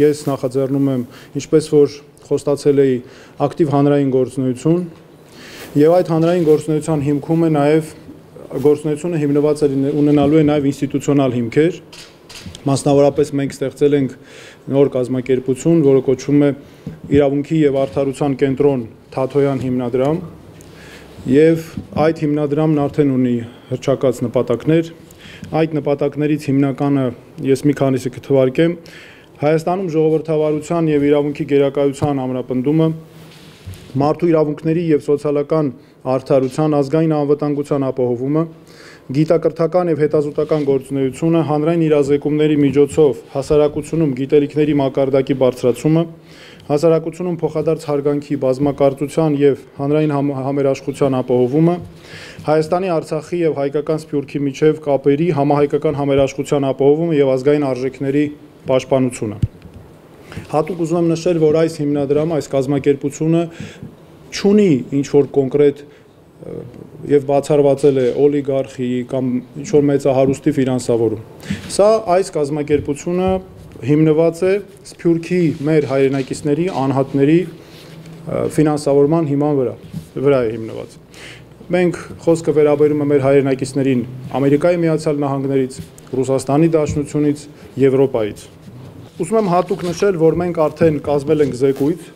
ես նախաձեռնում եմ ինչպես որ խոստացել էի ակտիվ հանրային գործունեություն եւ այդ հանրային գործունեության հիմքում է նաեւ գործունեությունը հիմնված է ունենալու է նաեւ ինստիտուցիոնալ հիմքեր մասնավորապես մենք ստեղծել ենք նոր կազմակերպություն, որը կոչվում է իրավունքի եւ արդարության կենտրոն Թաթոյան հիմնադրամ եւ այդ հիմնադրամն արդեն ունի հրճակած նպատակներ այդ նպատակներից հիմնականը ես մի քանիսը կթվարկեմ Հայաստանում ժողովրդավարության եւ իրավունքի գերակայության ամրապնդումը, մարդու իրավունքների եւ սոցիալական արդարության ազգային անվտանգության ապահովումը, գիտակրթական եւ հետազոտական գործունեությունը, հանրային իրազեկումների միջոցով հասարակությունում գիտելիքների մակարդակի բարձրացումը, հասարակությունում փոխադարձ հարգանքի բազմակարծության եւ հանրային համերաշխության ապահովումը, Հայաստանի, Արցախի եւ հայկական Սփյուռքի միջև կապերի համահայկական համերաշխության ապահովումը եւ ազգային արժեքների պաշտպանությունը։ Հատուկ ուզում եմ նշել, որ այս հիմնադրամը, այս կազմակերպությունը չունի ինչ որ կոնկրետ եւ բացառվածել է օլիգարխի կամ ինչ որ մեծահարուստի ֆինանսավորում։ Սա այս կազմակերպությունը հիմնված է Սփյուռքի մեր հայրենակիցների անհատների ֆինանսավորման հիման վրա վրա է հիմնված։ Մենք խոսքը վերաբերում է մեր հայրենակիցներին Ամերիկայի Միացյալ Նահանգներից, Ռուսաստանի Դաշնությունից, Եվրոպայից։ Ուզում եմ հատուկ նշել, որ մենք արդեն կազմել ենք զեկույց,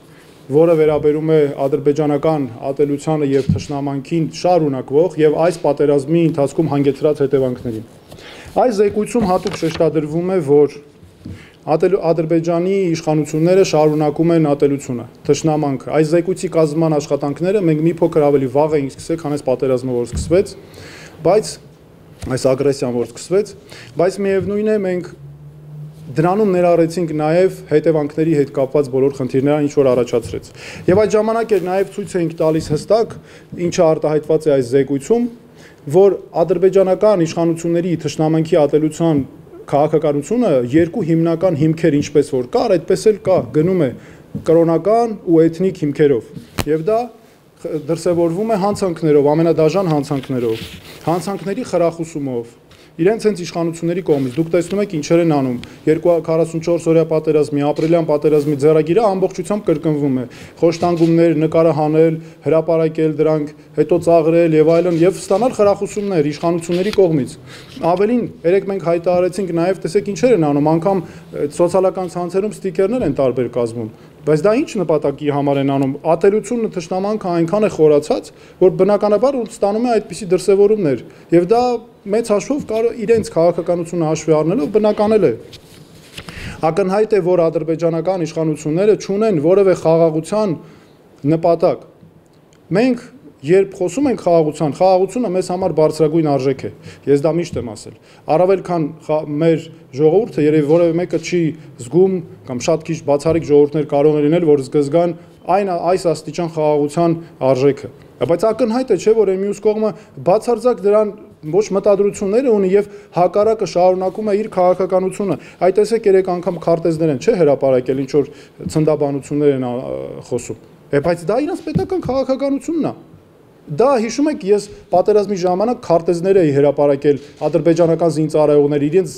որը վերաբերում է ադրբեջանական ատելությանը եւ թշնամանքին շարունակվող եւ այս պատերազմի ընթացքում հանգեցրած հետևանքներին։ Այս զեկույցում հատուկ շեշտադրվում է, որ Ադրբեջանի իշխանությունները շարունակում են ատելությունը, թշնամանքը։ Այս զեկույցի կազմման աշխատանքները մենք մի փոքր ավելի վաղ էինք սկսել, քան այս պատերազմը որ սկսվեց, բայց այս ագրեսիան որ սկսվեց, բայց միևնույն է մենք դրանում ներառեցինք նաև հետևանքների հետ կապված բոլոր խնդիրները, ինչ որ առաջացրեց։ Եվ այդ ժամանակ էր նաև ցույց էինք տալիս հստակ, ինչը արտահայտված է այս զեկույցում, որ ադրբեջանական իշխանությունների թշնամանքի ատելության քաղաքականությունը երկու հիմնական հիմքեր ինչպես որ կար, այդպես էլ կա, գնում է կրոնական ու էթնիկ հիմքերով։ Եվ դա դրսևորվում է հանցանքներով, ամենադաժան հանցանքներով, հանցանքների խրախուսումով, իրենց հենց իշխանությունների կողմից դուք տեսնում եք ինչեր են անում 244 օրյա պատերազմի ապրիլյան պատերազմի ձեռագիրը ամբողջությամբ կրկնվում է խոշտանգումներ նկարահանել հրապարակել դրանք հետո ծաղրել եւ այլն եւ ստանալ խրախուսումներ իշխանությունների կողմից ավելին երեք մենք հայտարարեցինք նաեւ տեսեք ինչեր են անում անգամ սոցիալական ցանցերում ստիկերներ են տարբեր կազմում Բայց դա ինչ նպատակի համար են անում։ Ատելությունը ճշտամանքը այնքան է խորացած, որ բնականաբար ստանում է այդպիսի դրսևորումներ, եւ դա մեծ հաշվով կարող իրենց քաղաքականությունը հաշվի առնելով բնականել է։ Ակնհայտ է, որ ադրբեջանական իշխանությունները ճունեն որևէ խաղաղության նպատակ։ Մենք երբ խոսում ենք խաղաղության, խաղաղությունը մեզ համար բարձրագույն արժեք է։ Ես դա միշտ եմ ասել։ Առավել քան մեր ժողովուրդը երևի որևէ մեկը չի զգում կամ շատ քիչ բացառիկ ժողովուրդներ կարող են լինել, որ զգզգան այն այս աստիճան խաղաղության արժեքը։ Բայց ակնհայտ է, չէ, որ մյուս կողմը բացարձակ դրան ոչ մտադրություններ ունի եւ հակառակը շարունակում է իր քաղաքականությունը։ Այդ տեսեք երեք անգամ քարտեզներ են, չէ, հրաապարակել ինչ որ ցնդաբանություններ են խոսում։ Բայց դա իրենց պետական քաղաքականությունն է։ Դա հիշում եք, ես պատերազմի ժամանակ քարտեզներ էի հրապարակել ադրբեջանական զինծառայողներ իրենց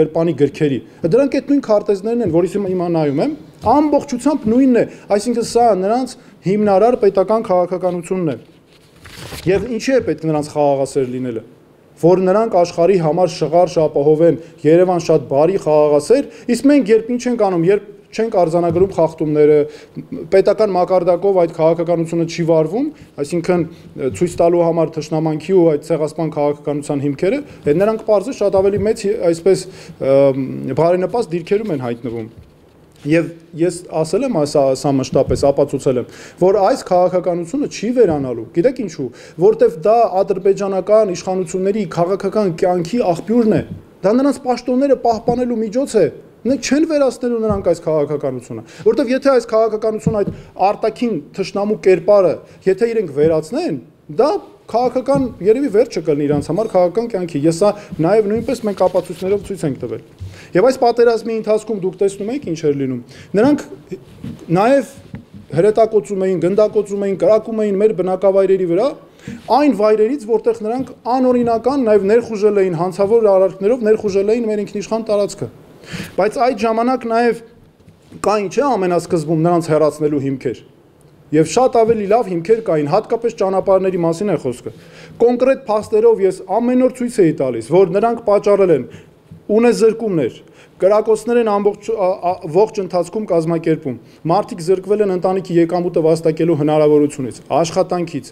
գրպանի գրքերի։ Դրանք այդ նույն քարտեզներն են, որից հիմա նայում եմ, ամբողջությամբ նույնն է, այսինքն սա նրանց հիմնարար պետական քաղաքականությունն է։ Եվ ինչի է պետք նրանց խաղաղասեր լինելը որ նրանք աշխարհի համար շղարշ ապահովեն Երևան շատ բարի խաղաղասեր, իսկ մենք երբ ինչ ենք անում, երբ չենք արձանագրում խախտումները, պետական մակարդակով այդ քաղաքականությունը չի վարվում, այսինքն ցույց տալու համար թշնամանքի ու այդ ցեղասպան քաղաքականության հիմքերը, նրանք པարզը շատ ավելի մեծ այսպես բարենպաստ դիրքերում են հայտնվում։ Եվ ես ասել եմ ասա սա մշտապես ապացուցել եմ, որ այս քաղաքականությունը չի վերանալու։ Գիտեք ինչու, որտեվ դա ադրբեջանական իշխանությունների քաղաքական կյանքի աղբյուրն է։ Դա նրանց պաշտոնները պահպանելու միջոց է, Նրանք չեն վերացնելու նրանք այս քաղաքականությունը, որովհետև եթե այս քաղաքականությունը այդ արտաքին թշնամու կերպարը, եթե իրենք վերացնեն, դա քաղաքական երևի վերջը կլինի իրանց համար քաղաքական կյանքի։ Ես սա նաև նույնպես մենք ապացույցներով ցույց ենք տվել։ Եվ այս պատերազմի ընթացքում դուք տեսնում եք ինչ էր լինում։ Նրանք նաև հրետակոծում էին, գնդակոծում էին, կրակում էին մեր բնակավայրերի վրա, այն վայրերից, որտեղ նրանք անօրինական նաև ներխուժել էին հանցավոր արարքներով, ներխուժել էին մեր ինքնիշխան տարածքը։ Բայց այդ ժամանակ նաև կային չէ ամենասկզբում նրանց հերացնելու հիմքեր։ Եվ շատ ավելի լավ հիմքեր կային, հատկապես ճանապարհների մասին է խոսքը։ Կոնկրետ փաստերով ես ամեն օր ցույց էի տալիս, որ նրանք պատճառել են ունեզրկումներ, կրակոցներ են ամբողջ ողջ ընթացքում կազմակերպում։ Մարդիկ զրկվել են ընտանիքի եկամուտը վաստակելու հնարավորությունից, աշխատանքից,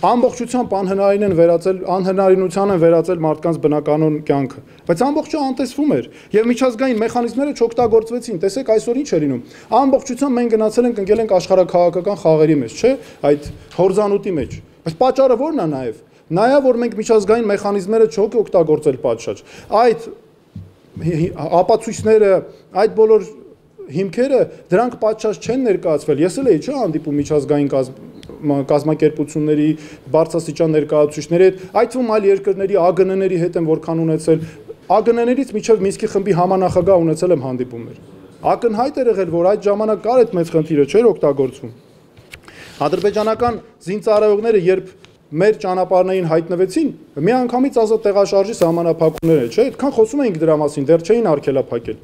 ամբողջությամբ անհնարին են վերածել անհնարինության են վերածել մարդկանց բնականon կյանքը բայց ամբողջը անտեսվում էր եւ միջազգային մեխանիզմները չօգտագործվեցին տեսեք այսօր ինչ է լինում ամբողջությամբ մենք գնացել ենք ընկել ենք աշխարհակաղակական խաղերի մեջ չէ այդ հորզանուտի մեջ բայց պատճառը ո՞րն է նաեւ նայա որ մենք միջազգային մեխանիզմները չոք օգտագործել պատշաճ այդ ապացույցները այդ բոլոր հիմքերը դրանք պատշաճ չեն ներկայացվել ես էլ էի չէ հանդիպում միջազգային կազմակերպությունների բարձրաստիճան ներկայացուցիչների հետ, այդ թվում այլ երկրների ԱԳՆ-ների հետ եմ որքան ունեցել, ԱԳՆ-ներից միջև Մինսկի խմբի համանախագահ ունեցել եմ հանդիպումներ։ Ակնհայտ էր եղել, որ այդ ժամանակ կար այդ մեծ խնդիրը, չէր օգտագործվում։ Ադրբեջանական զինծառայողները երբ մեր ճանապարհներին հայտնվեցին, մի անգամից ազատ տեղաշարժի սահմանափակումներ էր, չէ՞, այդքան խոսում էինք դրա մասին, դեռ չէին արկելափակել։